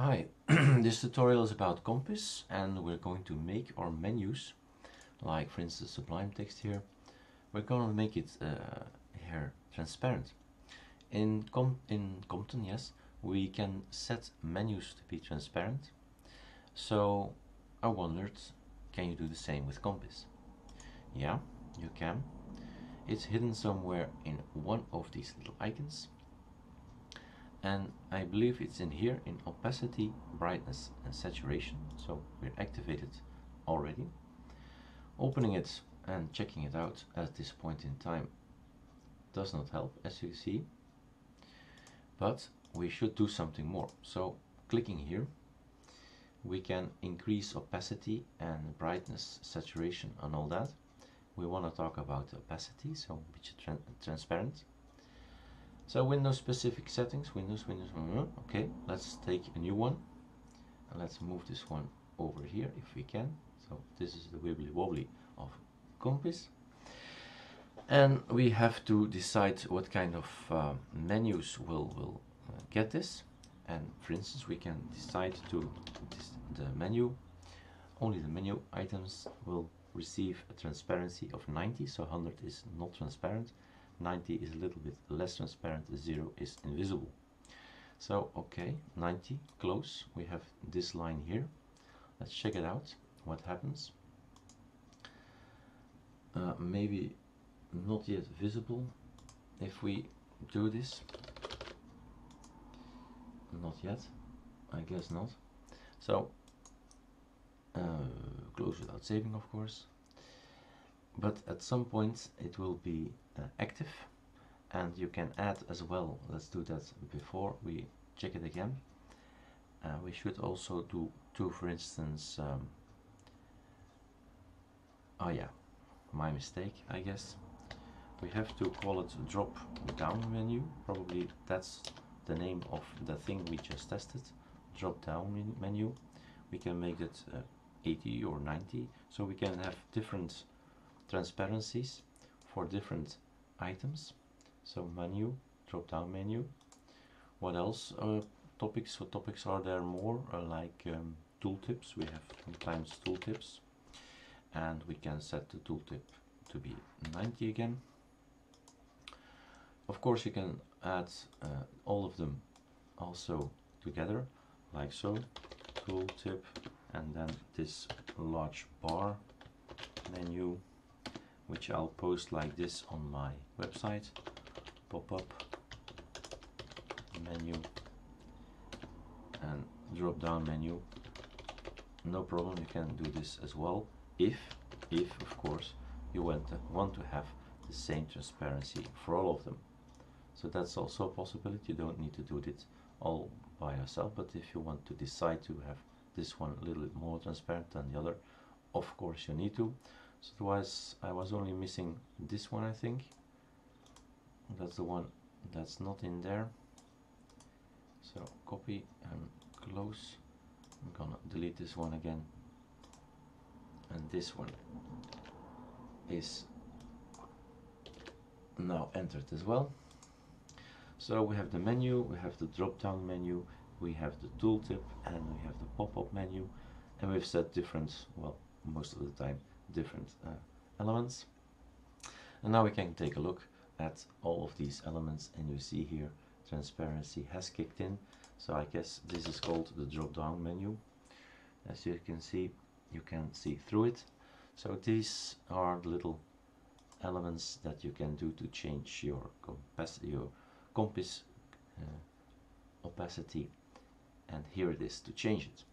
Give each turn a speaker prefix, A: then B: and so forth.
A: Hi, this tutorial is about Compiz and we're going to make our menus like for instance Sublime text here. We're going to make it uh, here transparent. In, Com in Compton yes we can set menus to be transparent. So I wondered can you do the same with Compiz? Yeah you can. It's hidden somewhere in one of these little icons and I believe it's in here in opacity, brightness and saturation. So we're activated already. Opening it and checking it out at this point in time does not help as you see. But we should do something more. So clicking here we can increase opacity and brightness saturation and all that. We want to talk about opacity so which is transparent so Windows specific settings, Windows, Windows, okay, let's take a new one and let's move this one over here if we can. So this is the wibbly wobbly of Compiz. And we have to decide what kind of uh, menus will, will uh, get this. And for instance, we can decide to the menu, only the menu items will receive a transparency of 90, so 100 is not transparent 90 is a little bit less transparent, 0 is invisible. So, okay, 90, close. We have this line here. Let's check it out, what happens. Uh, maybe not yet visible if we do this. Not yet, I guess not. So, uh, close without saving, of course. But at some point it will be uh, active and you can add as well. Let's do that before we check it again. Uh, we should also do two for instance um, oh yeah my mistake I guess. We have to call it drop down menu. Probably that's the name of the thing we just tested drop down menu. We can make it uh, 80 or 90 so we can have different transparencies for different items. So menu drop down menu. What else uh, topics? What topics are there more? Uh, like um, tooltips. We have sometimes tooltips. And we can set the tooltip to be 90 again. Of course you can add uh, all of them also together. Like so tooltip and then this large bar which I'll post like this on my website pop-up menu and drop down menu. No problem you can do this as well. If if of course you want to, want to have the same transparency for all of them. So that's also a possibility. You don't need to do it all by yourself but if you want to decide to have this one a little bit more transparent than the other of course you need to so otherwise I was only missing this one I think. That's the one that's not in there. So copy and close. I'm gonna delete this one again. And this one is now entered as well. So we have the menu we have the drop down menu we have the tooltip and we have the pop-up menu. And we've set different well most of the time different uh, elements. And now we can take a look at all of these elements and you see here transparency has kicked in. So I guess this is called the drop down menu. As you can see, you can see through it. So these are the little elements that you can do to change your Compiz, your Compiz uh, opacity and here it is to change it.